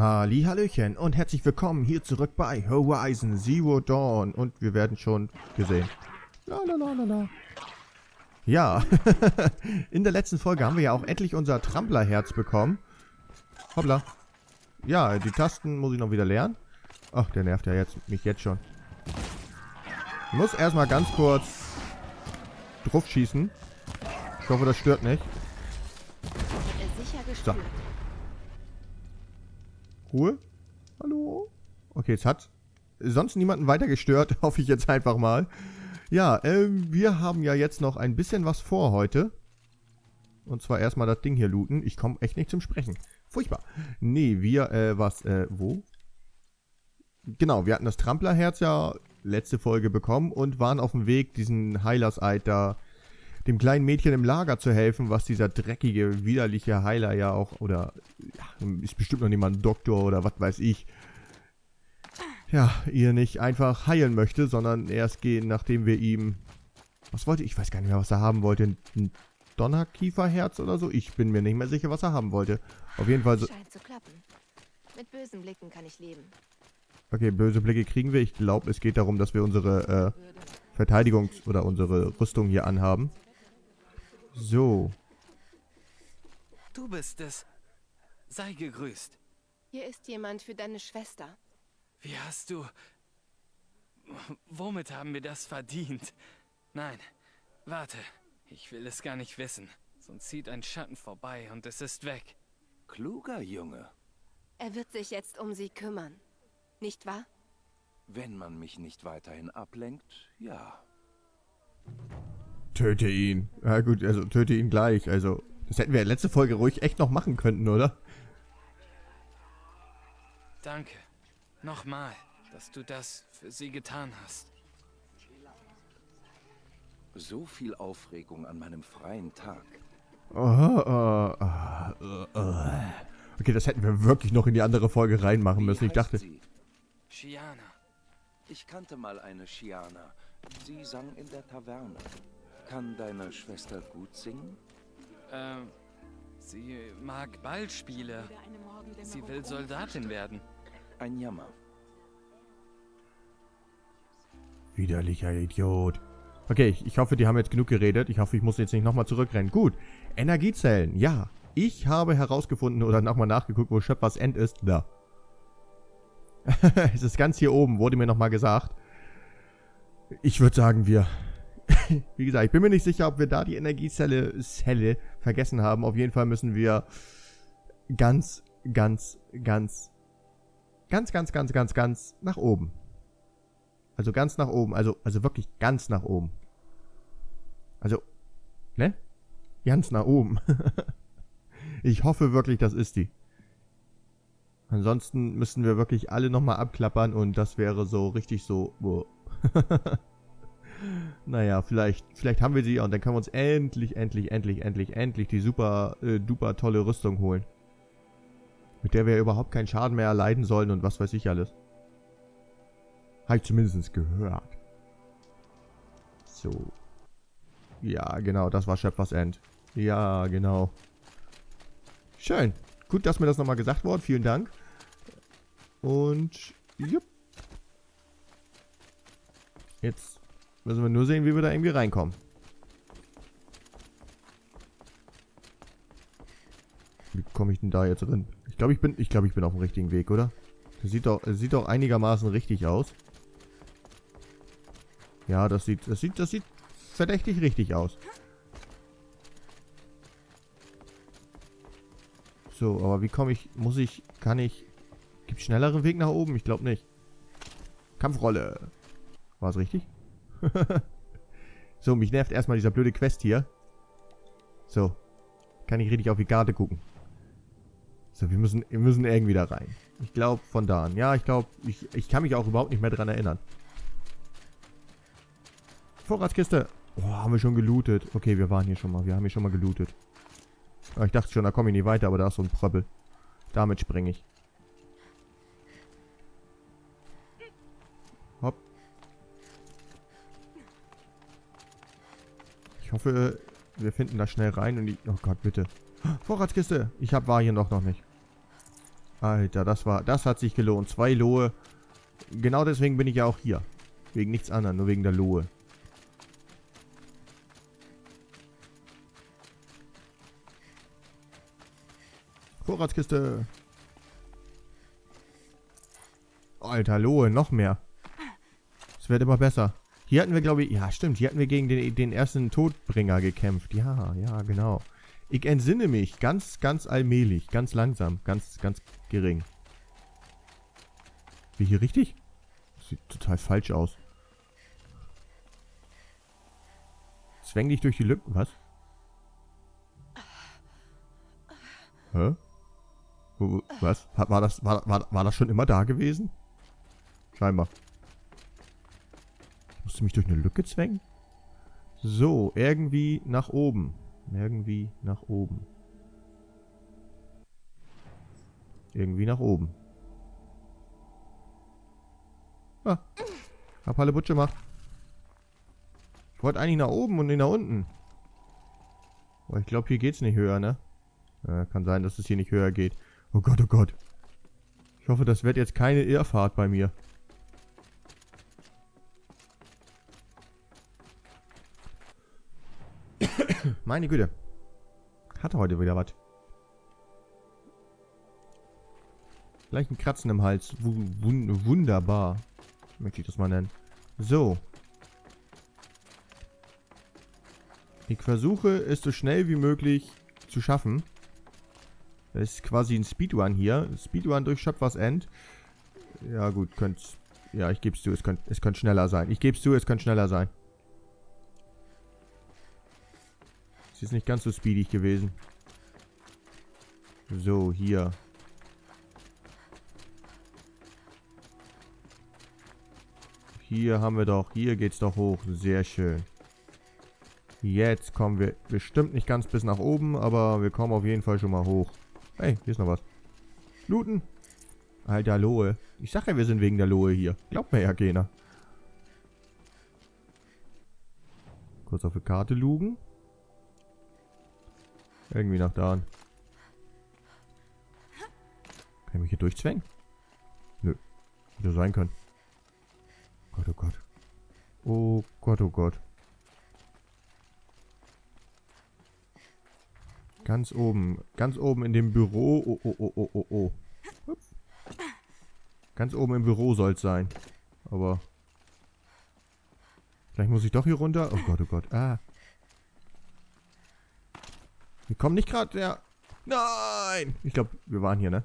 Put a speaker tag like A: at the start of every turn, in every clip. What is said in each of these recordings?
A: Hallöchen und herzlich willkommen hier zurück bei Horizon Zero Dawn und wir werden schon gesehen. Lalalala. Ja, in der letzten Folge haben wir ja auch endlich unser Tramplerherz bekommen. Hoppla. Ja, die Tasten muss ich noch wieder lernen. Ach, der nervt ja jetzt mich jetzt schon. Ich muss erstmal ganz kurz drauf schießen. Ich hoffe, das stört nicht. So. Ruhe. Hallo? Okay, es hat sonst niemanden weiter gestört, hoffe ich jetzt einfach mal. Ja, äh, wir haben ja jetzt noch ein bisschen was vor heute. Und zwar erstmal das Ding hier looten. Ich komme echt nicht zum Sprechen. Furchtbar. Nee, wir, äh, was, äh, wo? Genau, wir hatten das Tramplerherz ja letzte Folge bekommen und waren auf dem Weg, diesen Heilerseid da dem kleinen Mädchen im Lager zu helfen, was dieser dreckige, widerliche Heiler ja auch, oder ja, ist bestimmt noch niemand Doktor oder was weiß ich, ja, ihr nicht einfach heilen möchte, sondern erst gehen, nachdem wir ihm, was wollte ich, weiß gar nicht mehr, was er haben wollte, ein Donnerkieferherz oder so? Ich bin mir nicht mehr sicher, was er haben wollte. Auf jeden Fall so...
B: Scheint zu klappen. Mit bösen Blicken kann ich leben.
A: Okay, böse Blicke kriegen wir. Ich glaube, es geht darum, dass wir unsere äh, Verteidigungs- oder unsere Rüstung hier anhaben. So.
C: Du bist es. Sei gegrüßt.
B: Hier ist jemand für deine Schwester.
C: Wie hast du... Womit haben wir das verdient? Nein, warte. Ich will es gar nicht wissen. Sonst zieht ein Schatten vorbei und es ist weg.
D: Kluger Junge.
B: Er wird sich jetzt um sie kümmern. Nicht wahr?
D: Wenn man mich nicht weiterhin ablenkt, ja.
A: Töte ihn. Ja gut, also töte ihn gleich. Also, das hätten wir letzte Folge ruhig echt noch machen können, oder?
C: Danke. Nochmal, dass du das für sie getan hast.
D: So viel Aufregung an meinem freien Tag.
A: Oh, oh, oh, oh. Okay, das hätten wir wirklich noch in die andere Folge reinmachen müssen. Ich dachte...
D: Sie?
C: Shiana.
D: Ich kannte mal eine Shiana. Sie sang in der Taverne. Kann deine Schwester gut singen?
C: Ähm, sie mag Ballspiele. Sie will Soldatin werden.
D: Ein Jammer.
A: Widerlicher Idiot. Okay, ich, ich hoffe, die haben jetzt genug geredet. Ich hoffe, ich muss jetzt nicht nochmal zurückrennen. Gut, Energiezellen. Ja, ich habe herausgefunden oder nochmal nachgeguckt, wo Schöpfers End ist. Da. es ist ganz hier oben, wurde mir nochmal gesagt. Ich würde sagen, wir... Wie gesagt, ich bin mir nicht sicher, ob wir da die Energiezelle Zelle vergessen haben. Auf jeden Fall müssen wir ganz, ganz, ganz, ganz, ganz, ganz, ganz, ganz nach oben. Also ganz nach oben. Also, also wirklich ganz nach oben. Also, ne? Ganz nach oben. ich hoffe wirklich, das ist die. Ansonsten müssten wir wirklich alle nochmal abklappern und das wäre so richtig so... naja, vielleicht, vielleicht haben wir sie und dann können wir uns endlich, endlich, endlich, endlich, endlich die super, äh, duper tolle Rüstung holen. Mit der wir überhaupt keinen Schaden mehr erleiden sollen und was weiß ich alles. Habe ich zumindest gehört. So. Ja, genau, das war Schöpfers End. Ja, genau. Schön. Gut, dass mir das nochmal gesagt wurde. Vielen Dank. Und, jupp. Jetzt müssen wir nur sehen, wie wir da irgendwie reinkommen. Wie komme ich denn da jetzt drin? Ich glaube, ich bin, ich glaube, ich bin auf dem richtigen Weg, oder? Das sieht doch, das sieht doch einigermaßen richtig aus. Ja, das sieht, das sieht, das sieht verdächtig richtig aus. So, aber wie komme ich, muss ich, kann ich, gibt schnelleren Weg nach oben? Ich glaube nicht. Kampfrolle. War es richtig? so, mich nervt erstmal dieser blöde Quest hier. So. Kann ich richtig auf die Karte gucken. So, wir müssen, wir müssen irgendwie da rein. Ich glaube von da an. Ja, ich glaube, ich, ich kann mich auch überhaupt nicht mehr dran erinnern. Vorratskiste. Oh, haben wir schon gelootet. Okay, wir waren hier schon mal. Wir haben hier schon mal gelootet. Aber ich dachte schon, da komme ich nie weiter, aber da ist so ein Pröppel. Damit springe ich. Hopp. Ich hoffe, wir finden da schnell rein und die... Oh Gott, bitte. Vorratskiste. Ich hab, war hier noch, noch nicht. Alter, das war, das hat sich gelohnt. Zwei Lohe. Genau deswegen bin ich ja auch hier. Wegen nichts anderem, nur wegen der Lohe. Vorratskiste. Alter, Lohe, noch mehr. Es wird immer besser. Hier hatten wir, glaube ich, ja stimmt, hier hatten wir gegen den, den ersten Todbringer gekämpft. Ja, ja, genau. Ich entsinne mich, ganz, ganz allmählich, ganz langsam, ganz, ganz gering. Wie hier richtig? Sieht total falsch aus. Zwäng dich durch die Lücken. Was? Hä? Was? War das, war, war, war das schon immer da gewesen? Scheinbar. Musst du mich durch eine Lücke zwängen? So, irgendwie nach oben. Irgendwie nach oben. Irgendwie nach oben. Ah. Hab alle Butsch gemacht. Ich wollte eigentlich nach oben und nicht nach unten. Aber ich glaube, hier geht's nicht höher, ne? Ja, kann sein, dass es hier nicht höher geht. Oh Gott, oh Gott. Ich hoffe, das wird jetzt keine Irrfahrt bei mir. Meine Güte. Hat heute wieder was. Gleich ein Kratzen im Hals. W wunderbar. Möchte ich das mal nennen. So. Ich versuche es so schnell wie möglich zu schaffen. Das ist quasi ein Speedrun hier. Speedrun durch Schöpfers End. Ja gut, könnt... Ja, ich gebe es zu, es könnte es könnt schneller sein. Ich gebe es zu, es könnte schneller sein. Sie ist nicht ganz so speedig gewesen. So, hier. Hier haben wir doch, hier geht's doch hoch. Sehr schön. Jetzt kommen wir bestimmt nicht ganz bis nach oben, aber wir kommen auf jeden Fall schon mal hoch. Hey, hier ist noch was. Looten. Alter, Lohe. Ich sag ja, wir sind wegen der Lohe hier. Glaubt mir ja keiner. Kurz auf die Karte lugen. Irgendwie nach da. Kann ich mich hier durchzwängen? Nö. Hätte sein können. Gott, oh Gott. Oh Gott, oh Gott. Ganz oben. Ganz oben in dem Büro. Oh, oh, oh, oh, oh, oh. Ups. Ganz oben im Büro soll es sein. Aber... Vielleicht muss ich doch hier runter. Oh Gott, oh Gott. Ah. Wir kommen nicht gerade, ja. Nein! Ich glaube, wir waren hier, ne?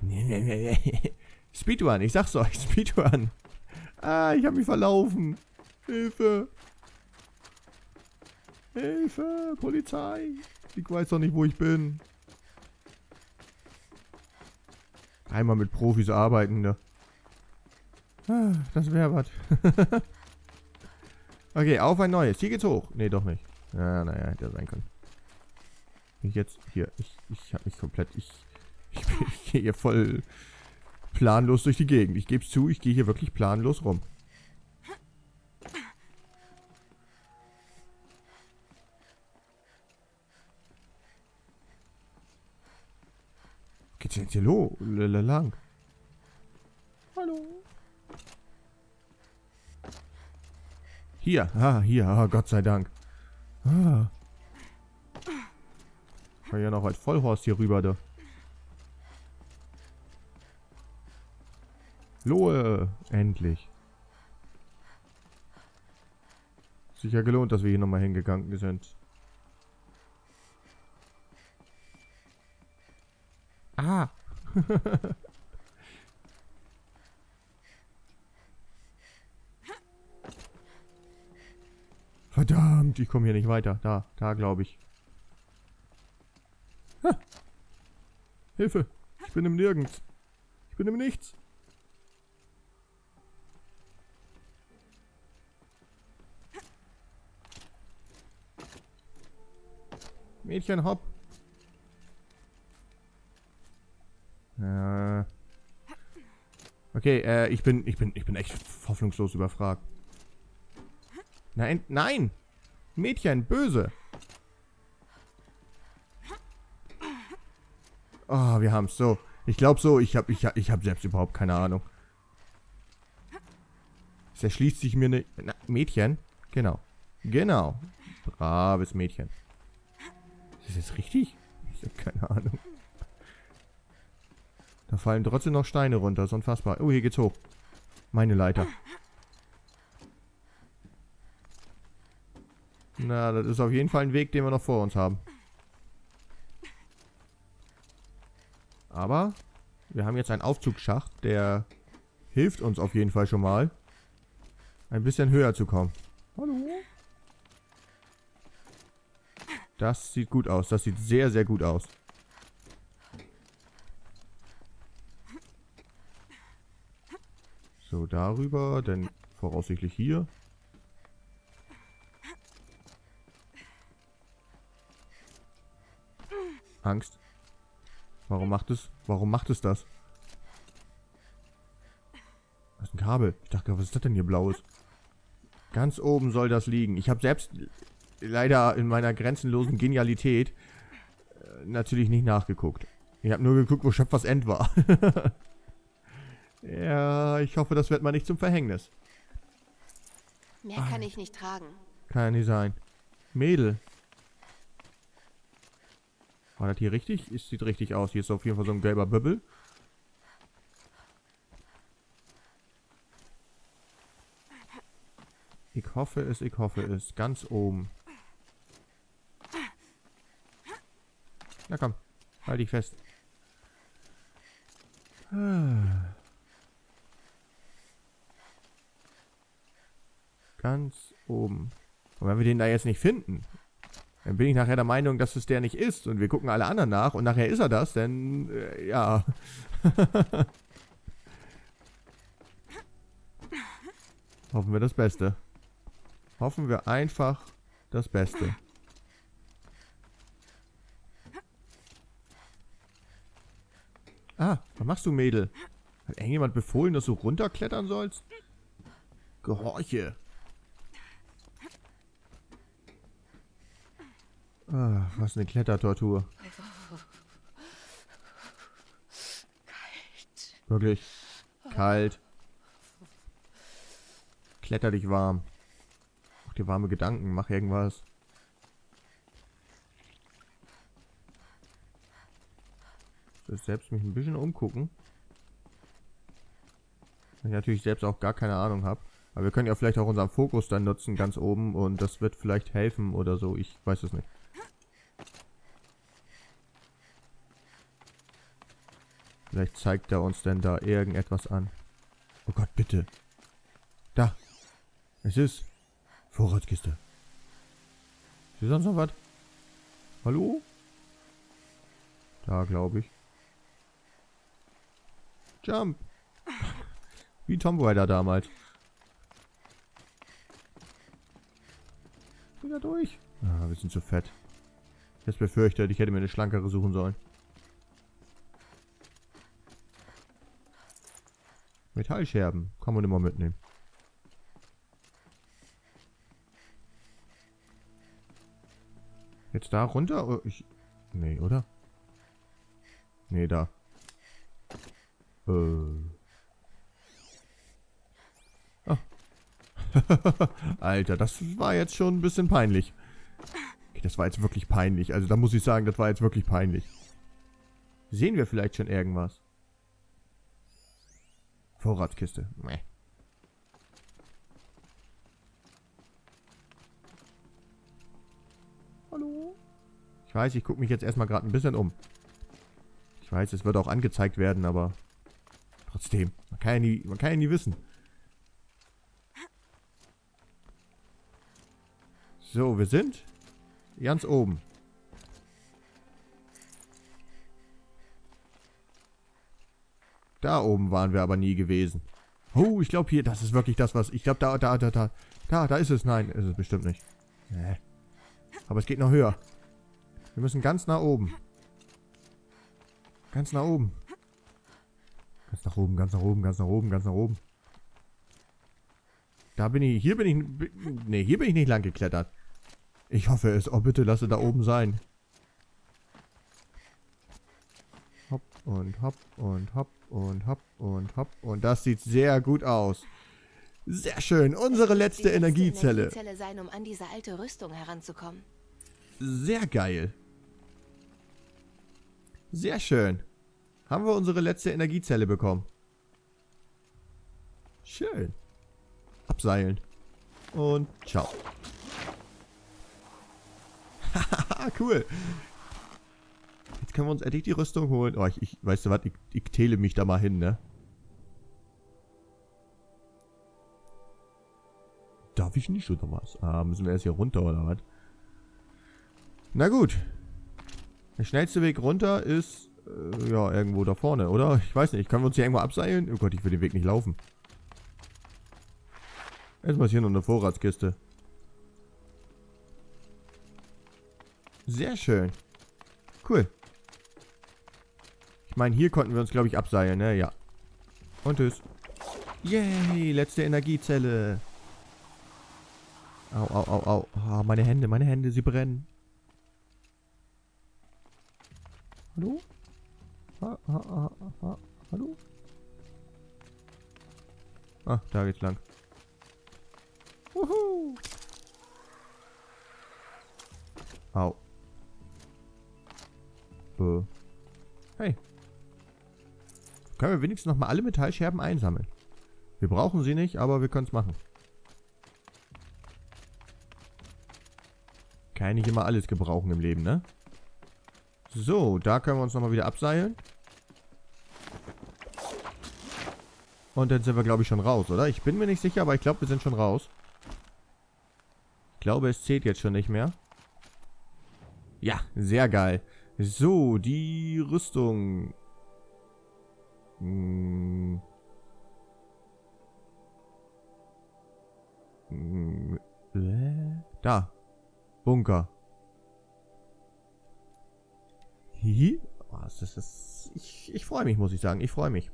A: Speedrun, ich sag's euch, Speedrun. Ah, ich habe mich verlaufen. Hilfe. Hilfe, Polizei. Ich weiß doch nicht, wo ich bin. Einmal mit Profis arbeiten, ne? Ah, das wäre was. okay, auf ein neues. Hier geht's hoch. Nee, doch nicht. Ja, naja, hätte sein können. Jetzt hier, ich, ich habe mich komplett, ich, ich, ich gehe hier voll planlos durch die Gegend. Ich gebe es zu, ich gehe hier wirklich planlos rum. Geht's jetzt hier lo lang? Hallo? Hier, ah, hier, ah, Gott sei Dank. Ah. Kann ja noch als Vollhorst hier rüber, da. Lohe, endlich. Sicher gelohnt, dass wir hier nochmal hingegangen sind. Ah. Verdammt, ich komme hier nicht weiter. Da, da glaube ich. Hilfe! Ich bin im Nirgends. Ich bin im Nichts. Mädchen, hopp. Äh. Okay, äh, ich bin, ich bin, ich bin echt hoffnungslos überfragt. Nein, nein! Mädchen, böse! Oh, wir haben es so. Ich glaube so, ich habe ich, ich hab selbst überhaupt keine Ahnung. Es erschließt sich mir eine... Na, Mädchen? Genau. Genau. Braves Mädchen. Ist das richtig? Ich habe keine Ahnung. Da fallen trotzdem noch Steine runter. ist unfassbar. Oh, hier geht's hoch. Meine Leiter. Na, das ist auf jeden Fall ein Weg, den wir noch vor uns haben. Aber wir haben jetzt einen Aufzugsschacht, der hilft uns auf jeden Fall schon mal, ein bisschen höher zu kommen. Hallo? Das sieht gut aus. Das sieht sehr, sehr gut aus. So, darüber, denn voraussichtlich hier. Angst. Warum macht es? Warum macht es das? Das ist ein Kabel. Ich dachte, was ist das denn hier blaues? Ganz oben soll das liegen. Ich habe selbst leider in meiner grenzenlosen Genialität äh, natürlich nicht nachgeguckt. Ich habe nur geguckt, wo Schöpfers End war. ja, ich hoffe, das wird mal nicht zum Verhängnis.
B: Mehr kann ich nicht tragen.
A: Kann ja nicht sein. Mädel. War das hier richtig? Es sieht richtig aus. Hier ist auf jeden Fall so ein gelber Bübbel. Ich hoffe es, ich hoffe es. Ganz oben. Na komm, halt dich fest. Ganz oben. Und wenn wir den da jetzt nicht finden, dann bin ich nachher der Meinung, dass es der nicht ist. Und wir gucken alle anderen nach und nachher ist er das, denn äh, ja. Hoffen wir das Beste. Hoffen wir einfach das Beste. Ah, was machst du, Mädel? Hat irgendjemand befohlen, dass du runterklettern sollst? Gehorche. Ah, was eine Klettertortur. Wirklich. Kalt. Kletter dich warm. Mach dir warme Gedanken, mach irgendwas. Ich will selbst mich ein bisschen umgucken. Weil ich natürlich selbst auch gar keine Ahnung habe. Aber wir können ja vielleicht auch unseren Fokus dann nutzen, ganz oben. Und das wird vielleicht helfen oder so. Ich weiß es nicht. Vielleicht zeigt er uns denn da irgendetwas an. Oh Gott, bitte. Da. Es ist Vorratskiste. Ist hier sonst noch was? Hallo? Da, glaube ich. Jump. Wie Tomb Raider damals. Wieder durch. Ah, wir sind zu fett. Hätte befürchtet, ich hätte mir eine schlankere suchen sollen. Metallscherben. Kann man immer mitnehmen. Jetzt da runter? Oh, Ich, nee, oder? Nee, da. Äh. Ah. Alter, das war jetzt schon ein bisschen peinlich. Okay, das war jetzt wirklich peinlich. Also da muss ich sagen, das war jetzt wirklich peinlich. Sehen wir vielleicht schon irgendwas? Vorratskiste. Meh. Hallo? Ich weiß, ich gucke mich jetzt erstmal gerade ein bisschen um. Ich weiß, es wird auch angezeigt werden, aber trotzdem. Man kann ja nie, man kann ja nie wissen. So, wir sind ganz oben. Da oben waren wir aber nie gewesen. Oh, ich glaube hier, das ist wirklich das, was... Ich glaube, da, da, da, da. Da, da ist es. Nein, ist es bestimmt nicht. Nee. Aber es geht noch höher. Wir müssen ganz nach oben. Ganz nach oben. Ganz nach oben, ganz nach oben, ganz nach oben, ganz nach oben. Da bin ich... Hier bin ich... Nee, hier bin ich nicht lang geklettert. Ich hoffe es. Oh, bitte lasse da oben sein. Hopp, und hopp und hopp und hopp und hopp. Und das sieht sehr gut aus. Sehr schön. Unsere letzte
B: die
A: Energiezelle.
B: Energiezelle sein, um an diese alte Rüstung heranzukommen.
A: Sehr geil. Sehr schön. Haben wir unsere letzte Energiezelle bekommen. Schön. Abseilen. Und ciao. Haha, cool. Jetzt können wir uns endlich die Rüstung holen. Oh, ich, ich weißt du was, ich, ich tele mich da mal hin, ne? Darf ich nicht oder was? Ah, müssen wir erst hier runter oder was? Na gut. Der schnellste Weg runter ist, äh, ja, irgendwo da vorne, oder? Ich weiß nicht, können wir uns hier irgendwo abseilen? Oh Gott, ich will den Weg nicht laufen. Erstmal ist hier noch eine Vorratskiste. Sehr schön. Cool. Ich meine, hier konnten wir uns, glaube ich, abseilen, ne? Ja. Und tschüss. Yay, letzte Energiezelle. Au, au, au, au. Ah, meine Hände, meine Hände, sie brennen. Hallo? Ha, ha, ha, ha, hallo? Ah, da geht's lang. Wuhu! Au. Äh. Hey. Können wir wenigstens nochmal alle Metallscherben einsammeln? Wir brauchen sie nicht, aber wir können es machen. Kann nicht immer alles gebrauchen im Leben, ne? So, da können wir uns nochmal wieder abseilen. Und dann sind wir, glaube ich, schon raus, oder? Ich bin mir nicht sicher, aber ich glaube, wir sind schon raus. Ich glaube, es zählt jetzt schon nicht mehr. Ja, sehr geil. So, die Rüstung. Da. Bunker. Hihi. Oh, ist, das ich ich freue mich, muss ich sagen. Ich freue mich.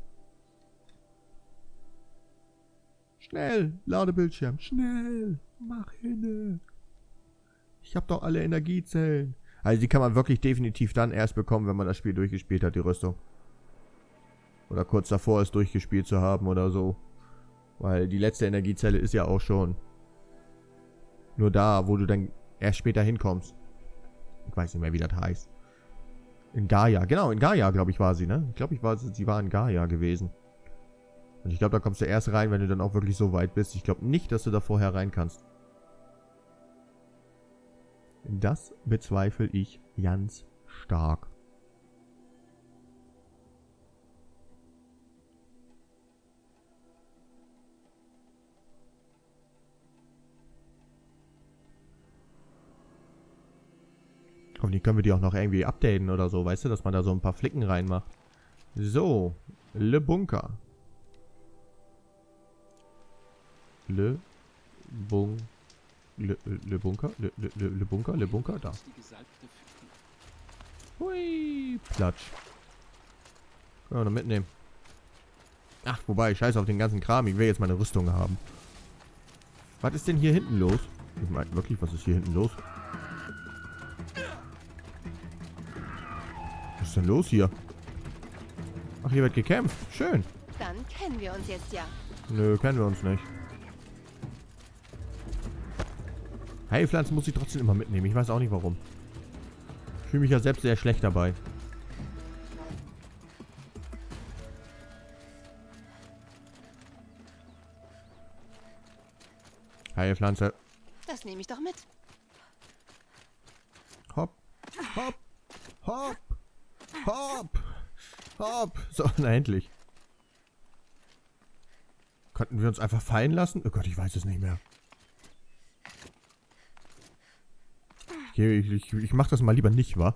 A: Schnell, Ladebildschirm, schnell, mach hinne. Ich habe doch alle Energiezellen. Also die kann man wirklich definitiv dann erst bekommen, wenn man das Spiel durchgespielt hat, die Rüstung. Oder kurz davor ist durchgespielt zu haben oder so. Weil die letzte Energiezelle ist ja auch schon nur da, wo du dann erst später hinkommst. Ich weiß nicht mehr, wie das heißt. In Gaia, genau, in Gaia, glaube ich, war sie, ne? Ich glaube, ich war, sie war in Gaia gewesen. Und ich glaube, da kommst du erst rein, wenn du dann auch wirklich so weit bist. Ich glaube nicht, dass du da vorher rein kannst. Das bezweifle ich ganz stark. Hoffentlich können wir die auch noch irgendwie updaten oder so, weißt du, dass man da so ein paar Flicken reinmacht. So, Le Bunker. Le Bun Le, Le Bunker? Le, Le, Le, Bunker? Le Bunker? Da. Hui, Platsch. Können wir noch mitnehmen. Ach, wobei, scheiß auf den ganzen Kram. Ich will jetzt meine Rüstung haben. Was ist denn hier hinten los? Ich meine, wirklich, was ist hier hinten los? Ist denn los hier? Ach, hier wird gekämpft. Schön.
B: Dann kennen wir uns jetzt ja.
A: Nö, kennen wir uns nicht. Heilpflanzen muss ich trotzdem immer mitnehmen. Ich weiß auch nicht warum. Ich fühle mich ja selbst sehr schlecht dabei. Heilpflanze.
B: Das nehme ich doch mit.
A: Hopp. Hopp. Hopp. Hopp. Hopp. So, na endlich. Könnten wir uns einfach fallen lassen? Oh Gott, ich weiß es nicht mehr. Ich, ich, ich, ich mach das mal lieber nicht, wa?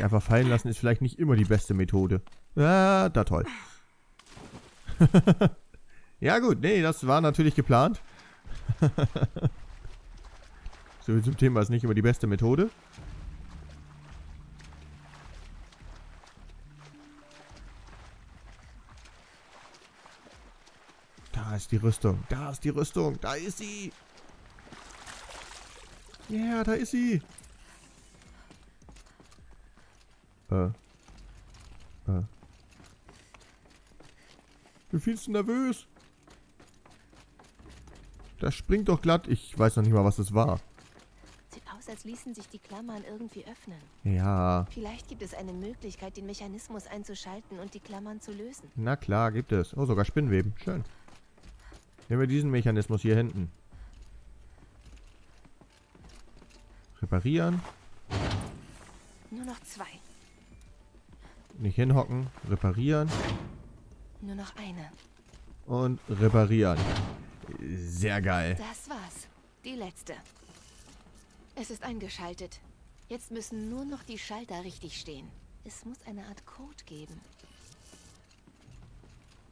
A: Einfach fallen lassen ist vielleicht nicht immer die beste Methode. Ah, da toll. ja gut, nee, das war natürlich geplant. so viel zum Thema ist nicht immer die beste Methode. Die Rüstung. Da ist die Rüstung. Da ist sie. Ja, yeah, da ist sie. Äh. bin viel zu nervös. Das springt doch glatt. Ich weiß noch nicht mal, was das war.
B: Sieht aus, als ließen sich die Klammern irgendwie öffnen.
A: Ja,
B: Vielleicht gibt es eine Möglichkeit, den Mechanismus einzuschalten und die Klammern zu lösen.
A: na klar, gibt es. Oh, sogar Spinnweben. Schön. Nehmen wir diesen Mechanismus hier hinten. Reparieren.
B: Nur noch zwei.
A: Nicht hinhocken. Reparieren.
B: Nur noch eine.
A: Und reparieren. Sehr geil.
B: Das war's. Die letzte. Es ist eingeschaltet. Jetzt müssen nur noch die Schalter richtig stehen. Es muss eine Art Code geben.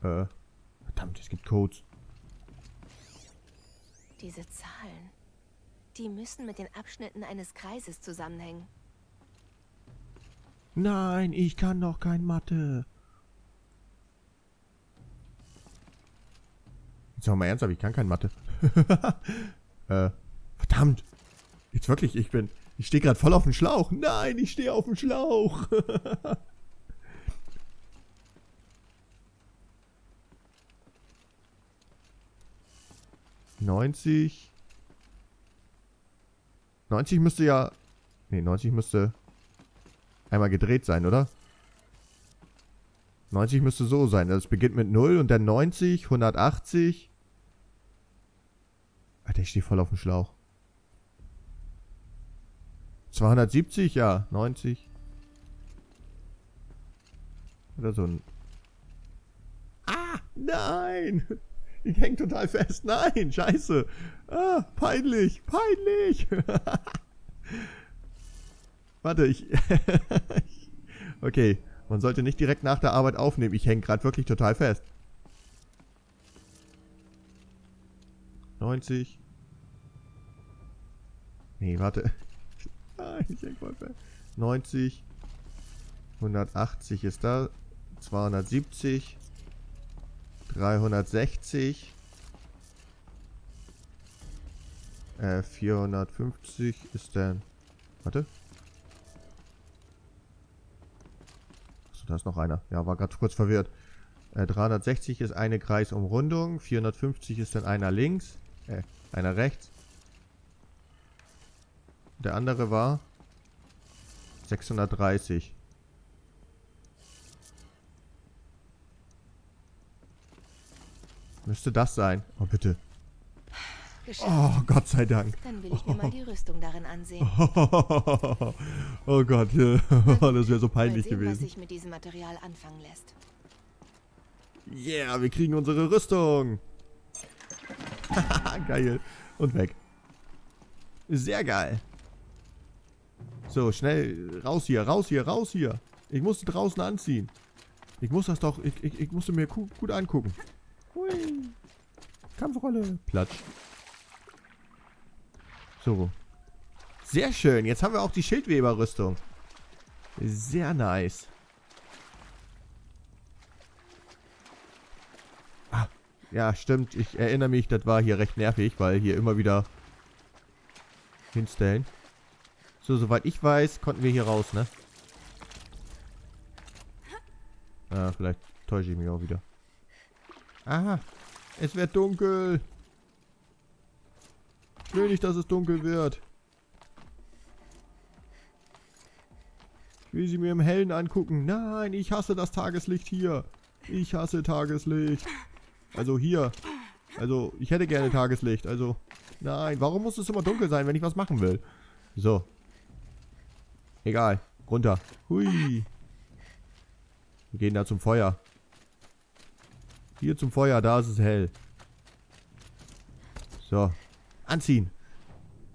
A: Äh. Verdammt, es gibt Codes.
B: Diese Zahlen. Die müssen mit den Abschnitten eines Kreises zusammenhängen.
A: Nein, ich kann noch kein Mathe. Jetzt mal ernsthaft, ich kann kein Mathe. äh, verdammt. Jetzt wirklich, ich bin... Ich stehe gerade voll auf dem Schlauch. Nein, ich stehe auf dem Schlauch. Neunzig. 90 müsste ja... Nee, 90 müsste einmal gedreht sein, oder? 90 müsste so sein. Das beginnt mit 0 und dann 90, 180. Alter, ich stehe voll auf dem Schlauch. 270, ja, 90. Oder so ein... Ah, nein! Ich häng total fest. Nein, scheiße. Ah, peinlich, peinlich. Warte, ich... okay, man sollte nicht direkt nach der Arbeit aufnehmen. Ich hänge gerade wirklich total fest. 90. Nee, warte. Nein, ich häng voll fest. 90. 180 ist da. 270. 360. Äh, 450 ist dann... Warte. Achso, da ist noch einer. Ja, war gerade kurz verwirrt. Äh, 360 ist eine Kreisumrundung. 450 ist dann einer links. Äh, einer rechts. Der andere war 630. Müsste das sein. Oh, bitte.
B: Geschafft.
A: Oh, Gott sei Dank.
B: Dann will ich mir mal die Rüstung darin ansehen.
A: oh Gott, das wäre so peinlich
B: sehen, was
A: gewesen.
B: sich mit diesem Material anfangen lässt.
A: Yeah, wir kriegen unsere Rüstung. geil. Und weg. Sehr geil. So, schnell raus hier, raus hier, raus hier. Ich musste draußen anziehen. Ich muss das doch, ich, ich, ich musste mir gut angucken. Hui. Kampfrolle. Platsch. So. Sehr schön. Jetzt haben wir auch die Schildweberrüstung. Sehr nice. Ah, ja, stimmt. Ich erinnere mich, das war hier recht nervig, weil hier immer wieder hinstellen. So, soweit ich weiß, konnten wir hier raus, ne? Ah, vielleicht täusche ich mich auch wieder. Aha, es wird dunkel. Ich will nicht, dass es dunkel wird. Ich will sie mir im Hellen angucken. Nein, ich hasse das Tageslicht hier. Ich hasse Tageslicht. Also hier. Also, ich hätte gerne Tageslicht. Also, nein. Warum muss es immer dunkel sein, wenn ich was machen will? So. Egal. Runter. Hui. Wir gehen da zum Feuer. Hier zum Feuer, da ist es hell. So. Anziehen.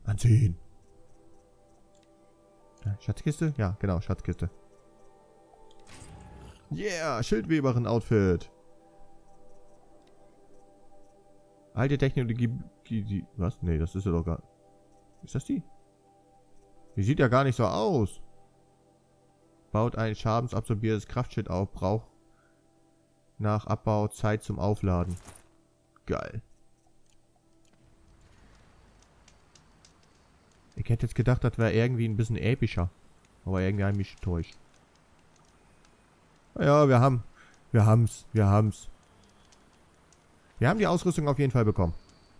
A: Anziehen. Schatzkiste? Ja, genau, Schatzkiste. Yeah, Schildweberin-Outfit. Alte Technologie... Die, die, was? Nee, das ist ja doch gar... Ist das die? Die sieht ja gar nicht so aus. Baut ein schadensabsorbierendes Kraftschild auf. Braucht nach Abbau Zeit zum Aufladen. Geil. Ich hätte jetzt gedacht, das wäre irgendwie ein bisschen epischer. Aber irgendwie ein mich täuscht. Ja, wir haben. Wir haben's. Wir haben's. Wir haben die Ausrüstung auf jeden Fall bekommen.